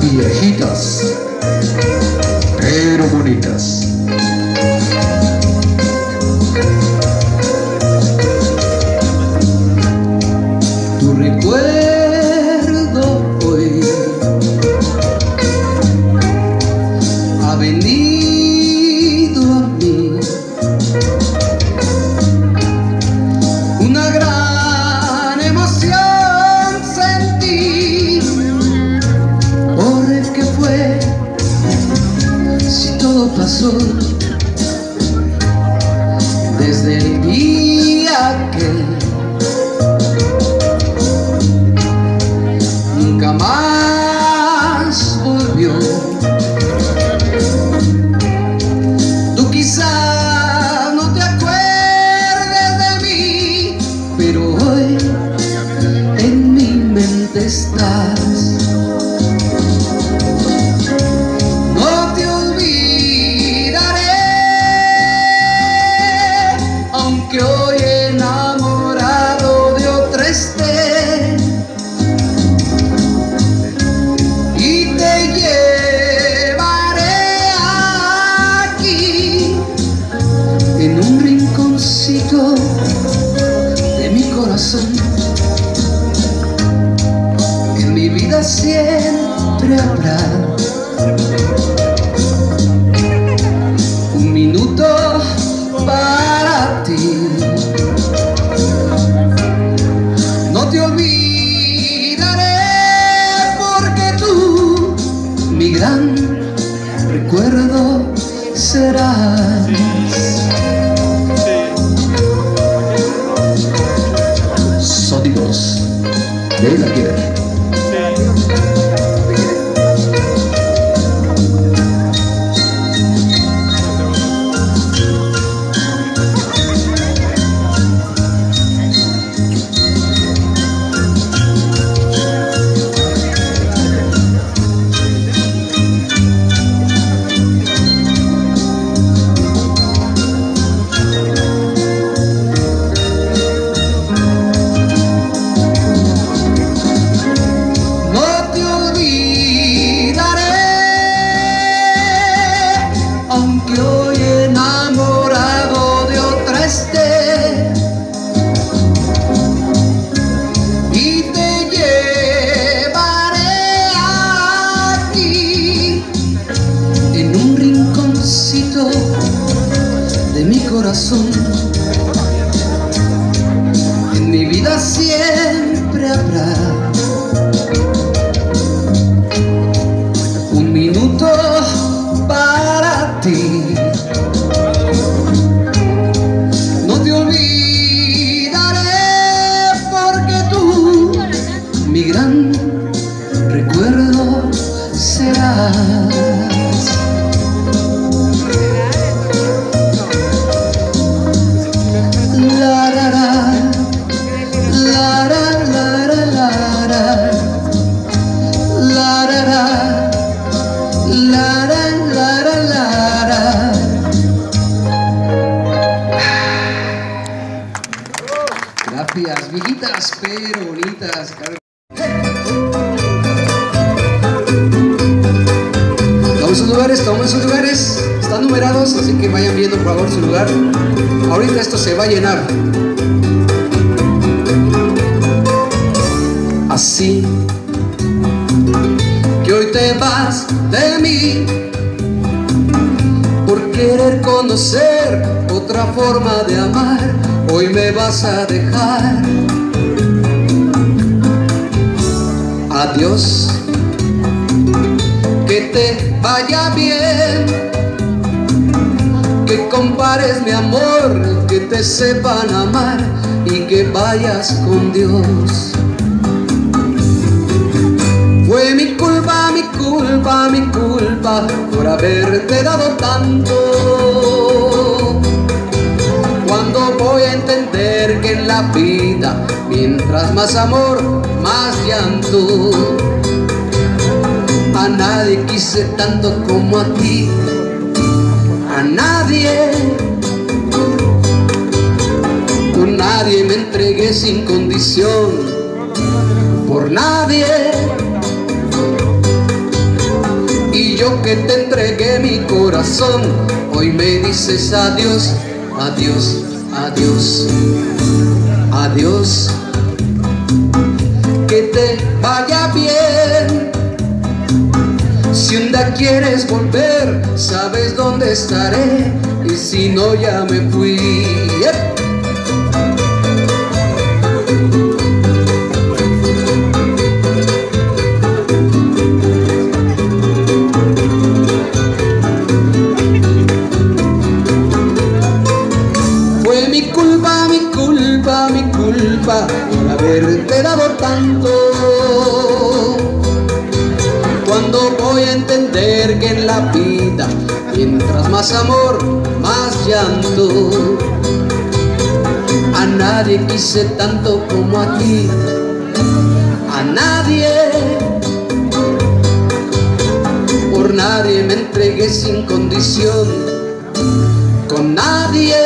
Viejitas, pero bonitas. Mi Tomen sus lugares, tomen sus lugares. Están numerados, así que vayan viendo por favor su lugar. Ahorita esto se va a llenar. Así que hoy te vas de mí por querer conocer otra forma de amar. Hoy me vas a dejar. Adiós, que te vaya bien, que compares mi amor, que te sepan amar y que vayas con Dios. Fue mi culpa, mi culpa, mi culpa por haberte dado tanto. Cuando voy a entender que en la vida, mientras más amor, más llanto. A nadie quise tanto como a ti, a nadie. Con nadie me entregué sin condición por nadie. Y yo que te entregué mi corazón, hoy me dices adiós, adiós, adiós, adiós. Vaya bien. Si un día quieres volver, sabes dónde estaré. Y si no, ya me fui. Quise tanto como a ti, a nadie. Por nadie me entregué sin condición, con nadie.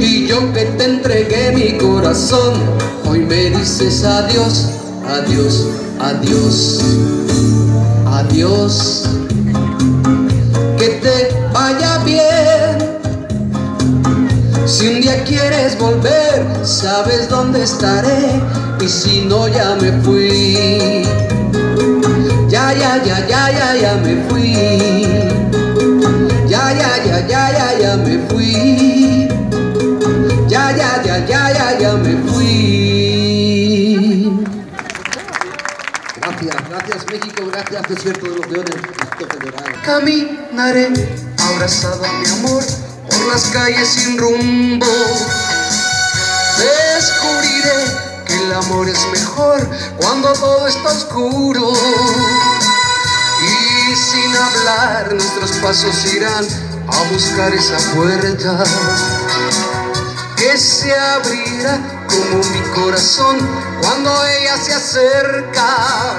Y yo que te entregué mi corazón, hoy me dices adiós, adiós, adiós, adiós. Sabes dónde estaré. Y si no, ya me fui. Ya, ya, ya, ya, ya, ya me fui. Ya, ya, ya, ya, ya, ya me fui. Ya, ya, ya, ya, ya, ya me fui. Gracias, gracias México, gracias Desierto de los Leones. Caminaré abrazado a mi amor por las calles sin rumbo. Descubriré que el amor es mejor cuando todo está oscuro. Y sin hablar nuestros pasos irán a buscar esa puerta que se abrirá como mi corazón cuando ella se acerca.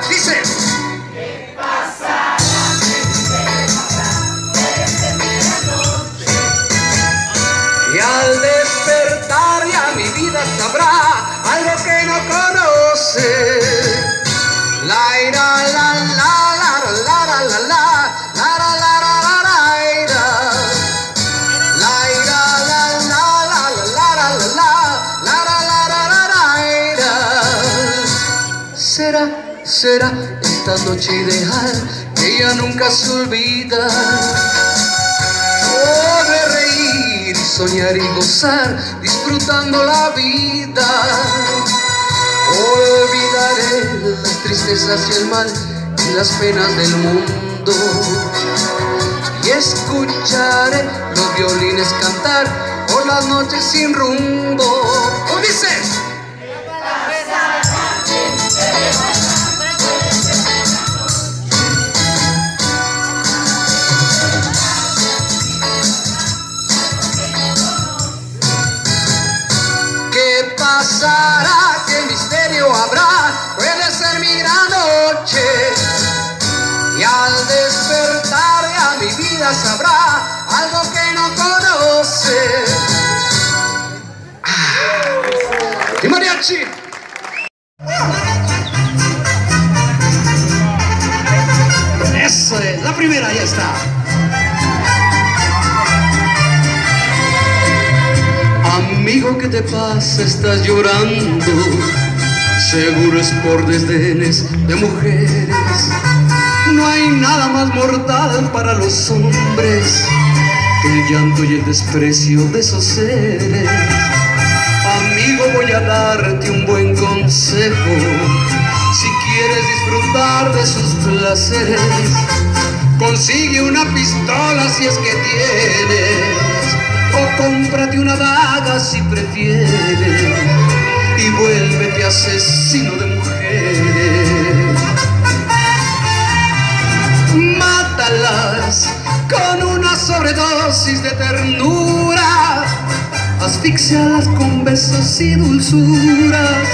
Nunca se olvida. Podré reír y soñar y gozar, disfrutando la vida. Olvidaré las tristezas y el mal y las penas del mundo. Y escucharé los violines cantar por las noches sin rumbo. Ah. ¡Y mariachi! Eso es, la primera ya está. Amigo, ¿qué te pasa? Estás llorando. Seguro es por desdenes de mujeres. No hay nada más mortal para los hombres y el desprecio de esos seres. Amigo, voy a darte un buen consejo. Si quieres disfrutar de sus placeres, consigue una pistola si es que tienes o cómprate una daga si prefieres y vuélvete asesino de mujeres. Mátalas con una sobredosis de ternura, asfixialas con besos y dulzuras,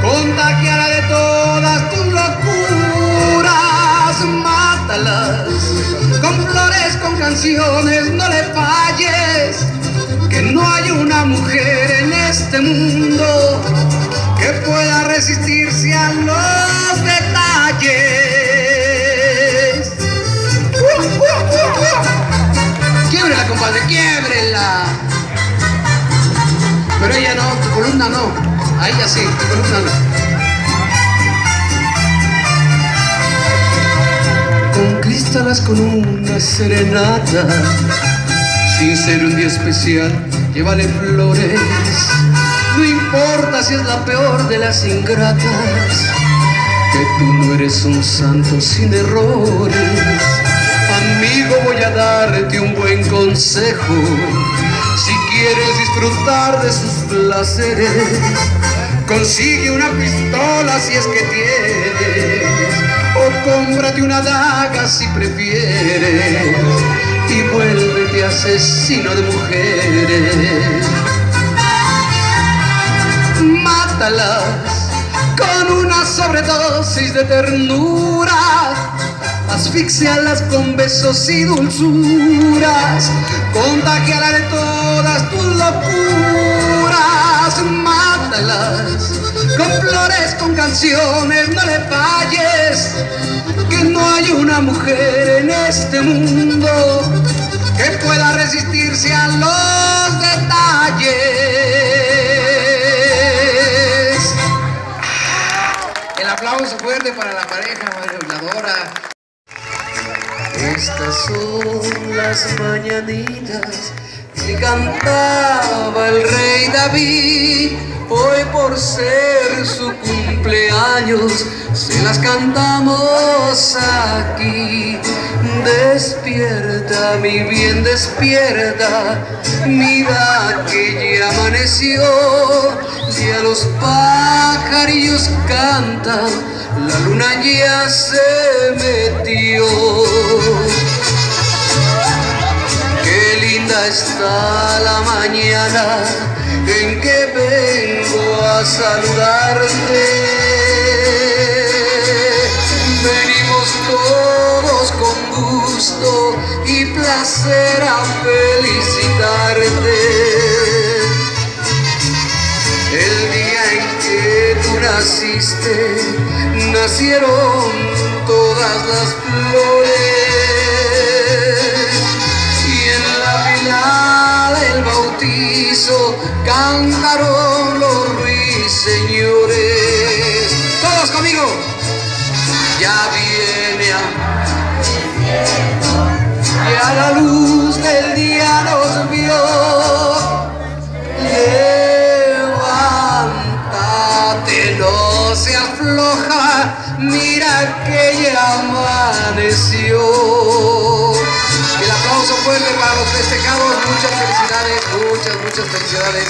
contagiala de todas tus locuras, mátalas con flores, con canciones, no le falles, que no hay una mujer en este mundo que pueda resistirse a los detalles. No. A ella sí, tu columna no. Conquístalas con una serenata. Sin ser un día especial, llévale flores. No importa si es la peor de las ingratas, que tú no eres un santo sin errores. Amigo, voy a darte un buen consejo. Si quieres disfrutar de sus placeres, consigue una pistola si es que tienes, o cómprate una daga si prefieres, y vuélvete asesino de mujeres. Mátalas con una sobredosis de ternura asfixialas con besos y dulzuras, contagiala de todas tus locuras, mátalas con flores, con canciones, no le falles, que no hay una mujer en este mundo que pueda resistirse a los detalles. El aplauso fuerte para la pareja bailadora. Estas son las mañanitas que cantaba el rey David. Hoy por ser su cumpleaños se las cantamos aquí. Despierta, mi bien, despierta. Mira que ya amaneció. Ya los pajarillos cantan. La luna ya se metió. Qué linda está la mañana en que vengo a saludarte. Venimos todos con gusto y placer a felicitarte. Naciste, nacieron todas las flores. Y en la final del bautizo cantaron los ruiseñores. Todos conmigo. Ya viene a, ya la luz del día nos vio. Ya amaneció. El aplauso fuerte para los festejados, muchas felicidades, muchas, muchas felicidades.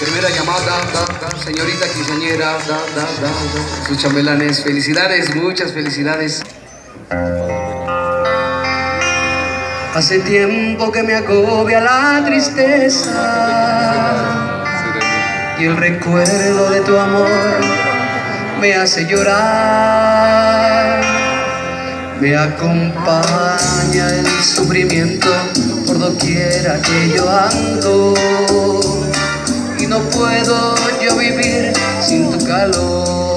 Primera llamada, da, da, señorita quinceañera, da, da, da. Sus chambelanes, felicidades, muchas felicidades. Hace tiempo que me agobia la tristeza y el recuerdo de tu amor me hace llorar. Me acompaña el sufrimiento por doquiera que yo ando y no puedo yo vivir sin tu calor.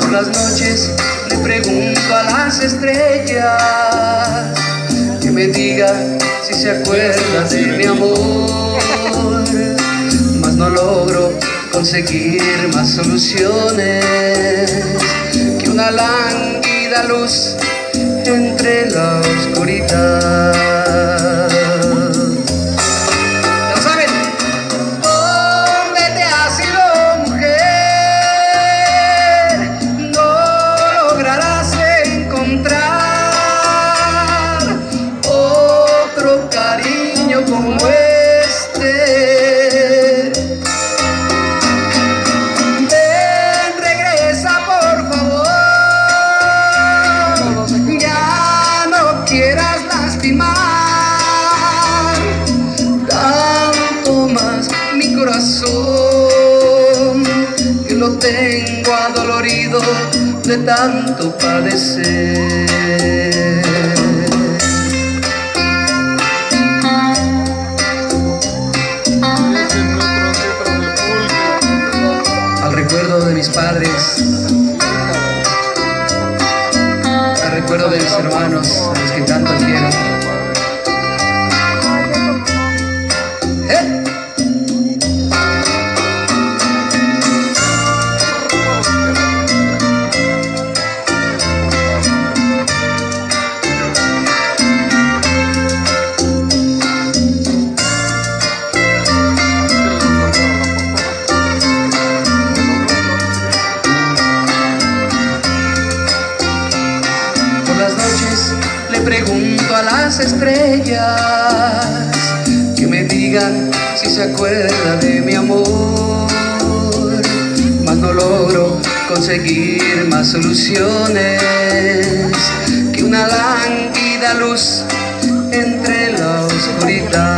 Por las noches le pregunto a las estrellas que me diga si se acuerda de mi amor. Mas no logro conseguir más soluciones que una lánguida luz entre la oscuridad. de tanto padecer. Al recuerdo de mis padres, al recuerdo de mis hermanos. Pregunto a las estrellas que me digan si se acuerda de mi amor. Mas no logro conseguir más soluciones que una lánguida luz entre la oscuridad.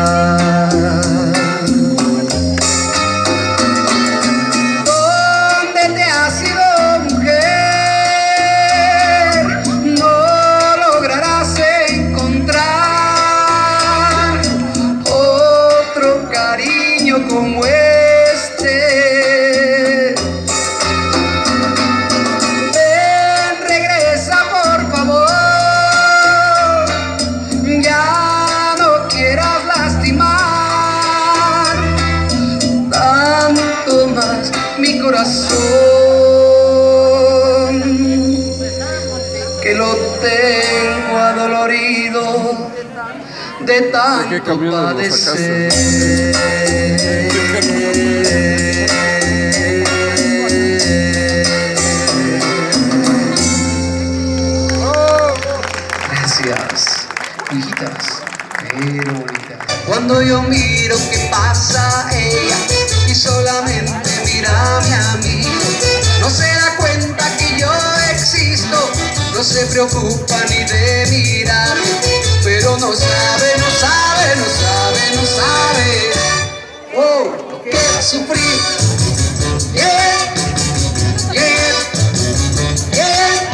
Corazón que lo tengo adolorido de tanto padecer. Gracias, hijitas, pero bonitas. Cuando yo miro que pasa ella no se da cuenta que yo existo, no se preocupa ni de mirarme, pero no sabe, no sabe, no sabe, no sabe. Oh, lo que sufrir. Yeah, yeah, yeah.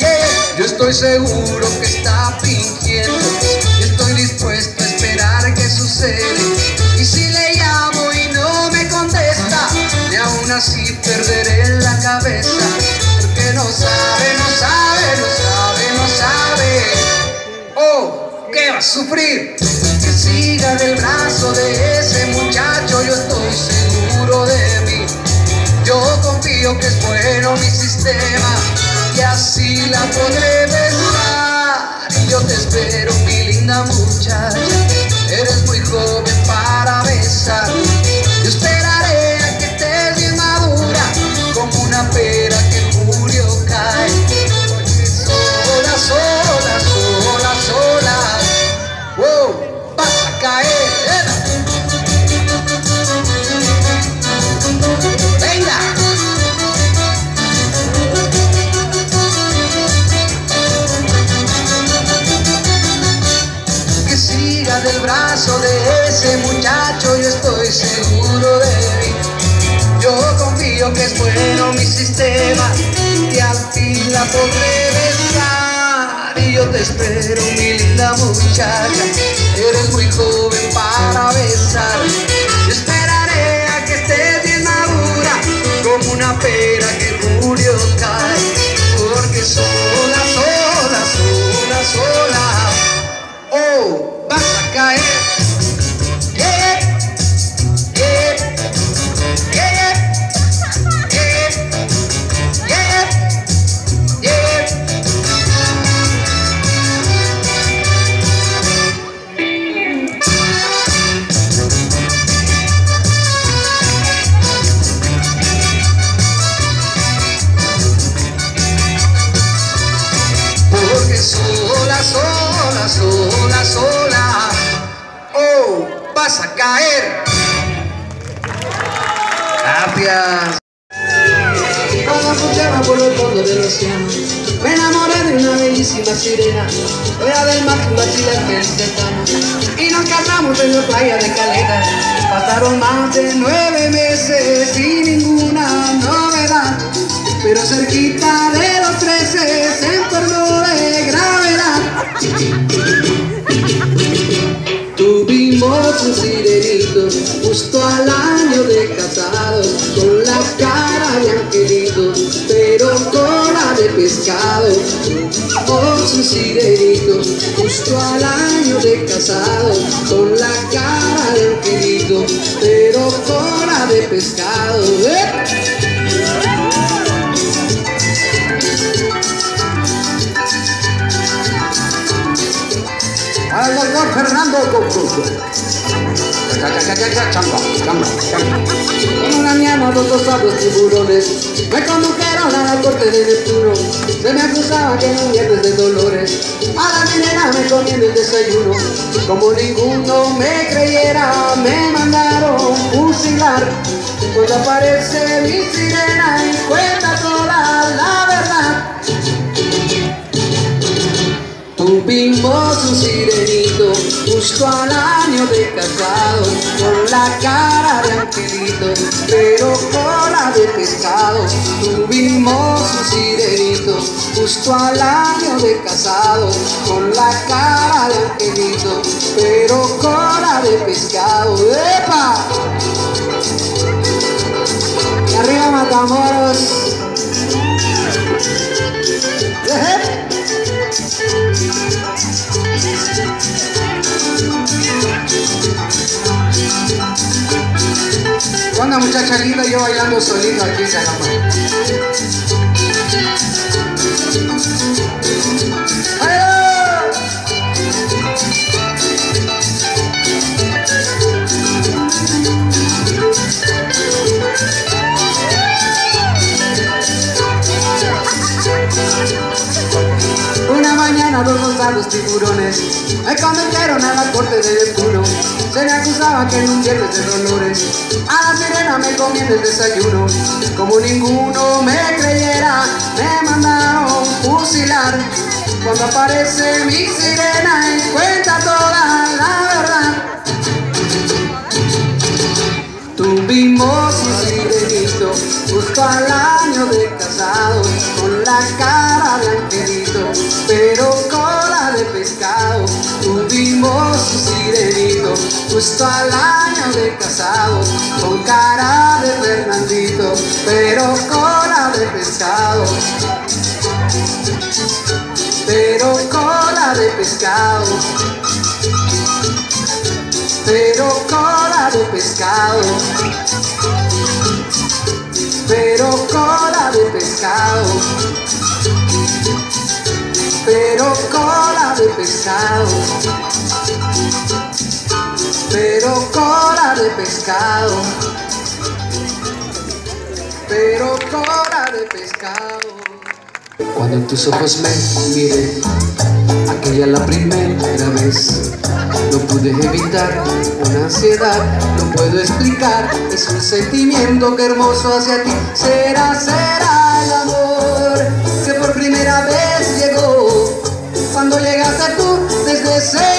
Yeah, Yo estoy seguro que está fingiendo Porque no sabe, no sabe, no sabe, no sabe. Oh, ¿qué va a sufrir? Que siga del brazo de ese muchacho, yo estoy seguro de mí. Yo confío que es bueno mi sistema y así la podré podré besar. Y yo te espero, mi linda muchacha. Eres muy joven para besar. Esperaré a que estés bien madura, como una pera que julio cae. Porque sola, sola, sola, sola. Oh, vas a caer. A caer. Gracias. Cuando escuchaba por el fondo del océano, me enamoré de una bellísima sirena. Era del mar bachiller que es cercano. Y nos casamos en la playa de Caleta. Pasaron más de nueve meses sin ninguna novedad. Pero cerquita de los trece se enfermó de gravedad noche sirenito, justo al año de casado, con la cara de angelito, pero cola de pescado. Ocho sirenito, justo al año de casado, con la cara de angelito, pero cola de pescado. ¡Eh! al doctor Fernando Concurso. Chamba, chamba, chamba. En una mañana dos osados tiburones me condujeron a la corte de Neptuno. Se me acusaba que un viernes de dolores a la minera me comiendo el desayuno. Como ninguno me creyera, me mandaron fusilar. Cuando aparece mi sirena y cuenta Tuvimos un sirenito justo al año de casado, con la cara de angelito, pero cola de pescado. Tuvimos un sirenito justo al año de casado, con la cara de angelito, pero cola de pescado. ¡Epa! Y arriba Matamoros. Muchacha linda yo bailando solito aquí en Calama. Una mañana dos osados tiburones me condujeron a la corte de Neptuno. Se me acusaba que en un viernes de dolores a la sirena me comí en el desayuno. Como ninguno me creyera, me mandaron fusilar. Cuando aparece mi sirena y cuenta toda la verdad. Tuvimos un sirenito justo al año de con la cara de angelito, pero cola de pescado. Tuvimos un sirenito justo al año de casado, con cara de Fernandito, pero cola de pescado. Pero cola de pescado pero cola de pescado, pero cola de pescado, pero cola de pescado, pero cola de pescado, pero cola de pescado. Cuando en tus ojos me miré, aquella la primera vez. No pude evitar una ansiedad, no puedo explicar. Es un sentimiento que hermoso hacia ti. Será, será el amor que por primera vez llegó. Cuando llegaste tú, desde ese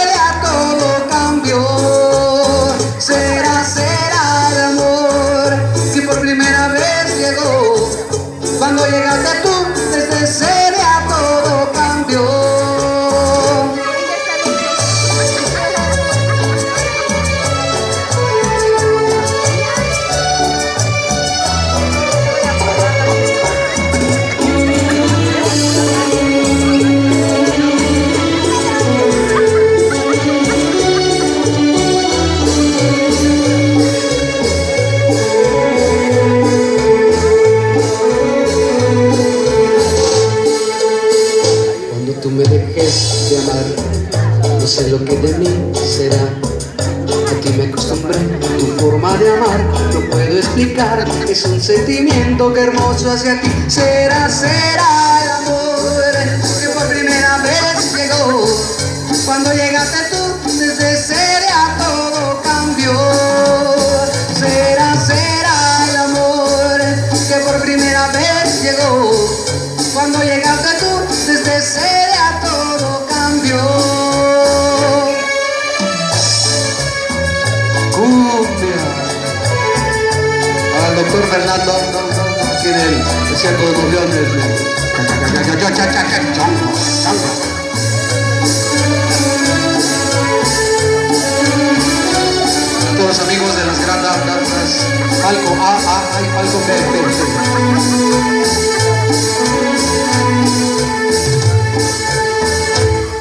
Es un sentimiento que hermoso hacia ti. Será, será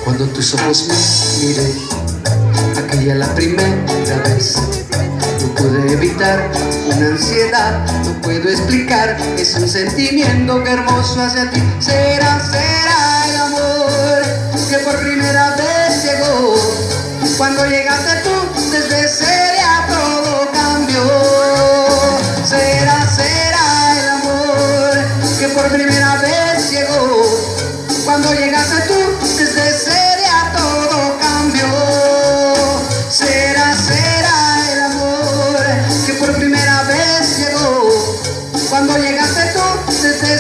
Con tus ojos me miré, aquella la primera vez. No pude evitar una ansiedad, no puedo explicar. Es un sentimiento que hermoso hacia ti. Será, será el amor que por primera vez llegó. Cuando llegaste tú, Cuando llegaste tú, seria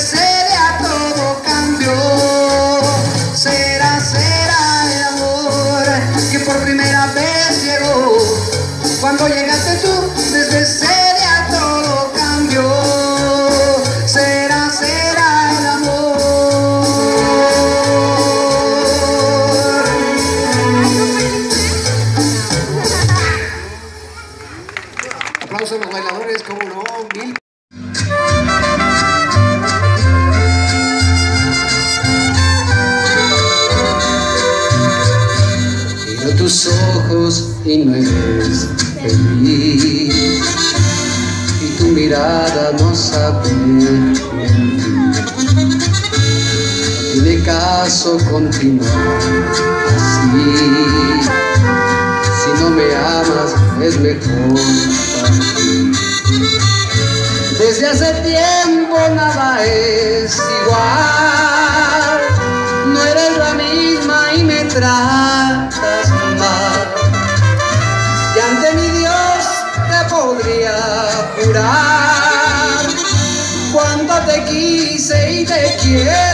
es mejor. Desde hace tiempo nada es igual. No eres la misma y me tratas mal. Y ante mi Dios te podría jurar. Cuánto te quise y te quiero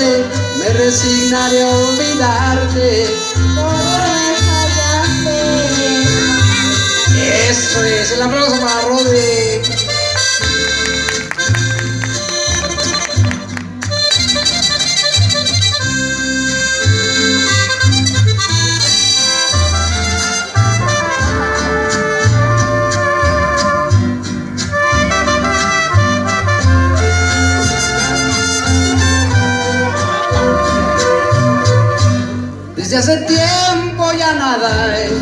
me resignaré a olvidarte. Eso es, el aplauso para Rodri. Desde hace tiempo ya nada es